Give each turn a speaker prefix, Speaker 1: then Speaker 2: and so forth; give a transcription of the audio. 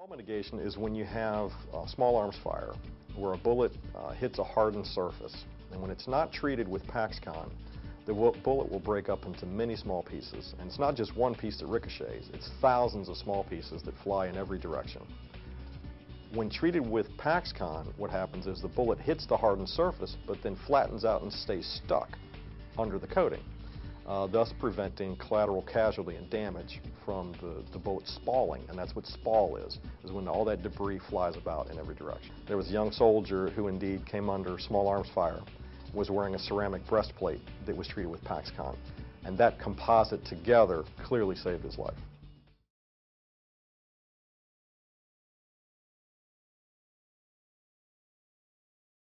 Speaker 1: Spall mitigation is when you have uh, small arms fire, where a bullet uh, hits a hardened surface. And when it's not treated with Paxcon, the bullet will break up into many small pieces. And it's not just one piece that ricochets, it's thousands of small pieces that fly in every direction. When treated with Paxcon, what happens is the bullet hits the hardened surface, but then flattens out and stays stuck under the coating, uh, thus preventing collateral casualty and damage from the, the bullet spalling, and that's what spall is, is when all that debris flies about in every direction. There was a young soldier who indeed came under small arms fire, was wearing a ceramic breastplate that was treated with Paxcon, and that composite together clearly saved his life.